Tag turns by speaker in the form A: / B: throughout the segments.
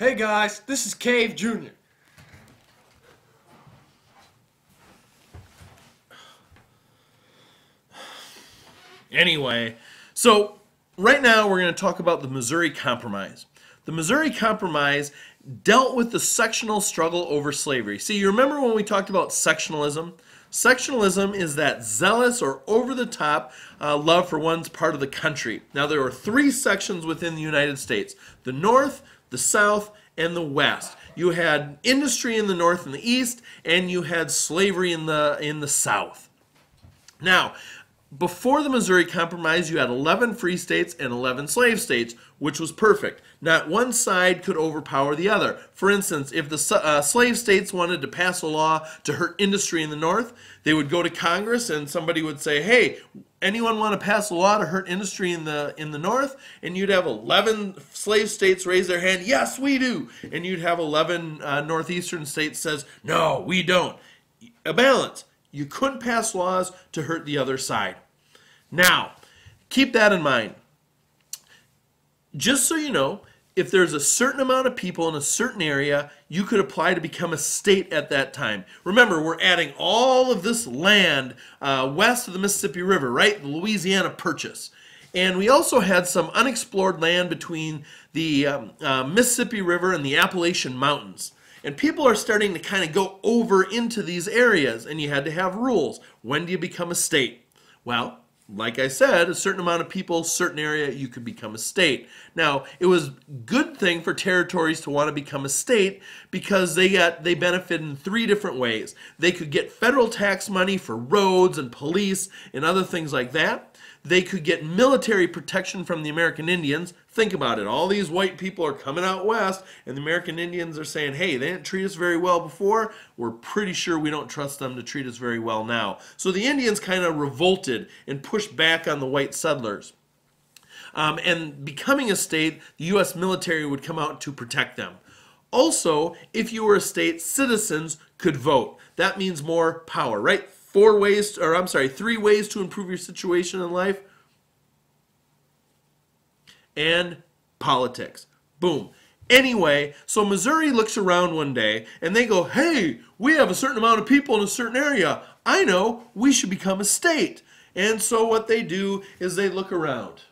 A: Hey guys, this is Cave Jr.
B: Anyway, so right now we're going to talk about the Missouri Compromise. The Missouri Compromise dealt with the sectional struggle over slavery. See, you remember when we talked about sectionalism? Sectionalism is that zealous or over the top uh, love for one's part of the country. Now, there are three sections within the United States the North, the South, and the West. You had industry in the North and the East, and you had slavery in the, in the South. Now, before the Missouri Compromise, you had 11 free states and 11 slave states, which was perfect. Not one side could overpower the other. For instance, if the uh, slave states wanted to pass a law to hurt industry in the North, they would go to Congress and somebody would say, "Hey, anyone want to pass a law to hurt industry in the in the North?" And you'd have 11 slave states raise their hand, "Yes, we do." And you'd have 11 uh, northeastern states says, "No, we don't." A balance. You couldn't pass laws to hurt the other side. Now, keep that in mind. Just so you know, if there's a certain amount of people in a certain area, you could apply to become a state at that time. Remember, we're adding all of this land uh, west of the Mississippi River, right? The Louisiana Purchase. And we also had some unexplored land between the um, uh, Mississippi River and the Appalachian Mountains. And people are starting to kind of go over into these areas, and you had to have rules. When do you become a state? Well, like I said, a certain amount of people, certain area, you could become a state. Now, it was good thing for territories to want to become a state because they got they benefit in three different ways. They could get federal tax money for roads and police and other things like that. They could get military protection from the American Indians. Think about it. All these white people are coming out west, and the American Indians are saying, hey, they didn't treat us very well before. We're pretty sure we don't trust them to treat us very well now. So the Indians kind of revolted and pushed back on the white settlers. Um, and becoming a state, the U.S. military would come out to protect them. Also, if you were a state, citizens could vote. That means more power, right? four ways, or I'm sorry, three ways to improve your situation in life, and politics. Boom. Anyway, so Missouri looks around one day and they go, hey, we have a certain amount of people in a certain area. I know, we should become a state. And so what they do is they look around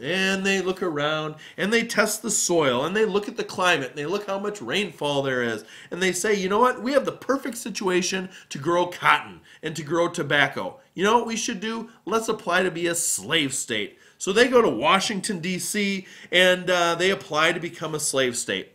B: and they look around and they test the soil and they look at the climate and they look how much rainfall there is and they say you know what we have the perfect situation to grow cotton and to grow tobacco you know what we should do let's apply to be a slave state so they go to washington d.c and uh, they apply to become a slave state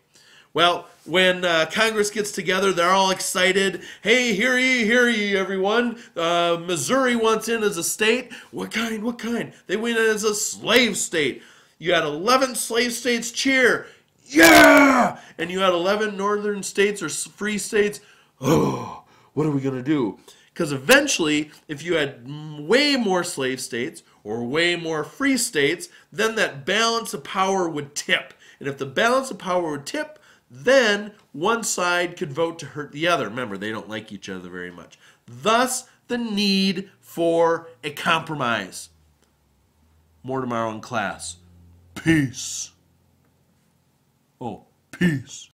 B: well, when uh, Congress gets together, they're all excited. Hey, hear ye, hear ye, everyone. Uh, Missouri wants in as a state. What kind? What kind? They went in as a slave state. You had 11 slave states cheer. Yeah! And you had 11 northern states or free states. Oh, what are we going to do? Because eventually, if you had way more slave states or way more free states, then that balance of power would tip. And if the balance of power would tip, then one side could vote to hurt the other. Remember, they don't like each other very much. Thus, the need for a compromise. More tomorrow in class. Peace. Oh, peace.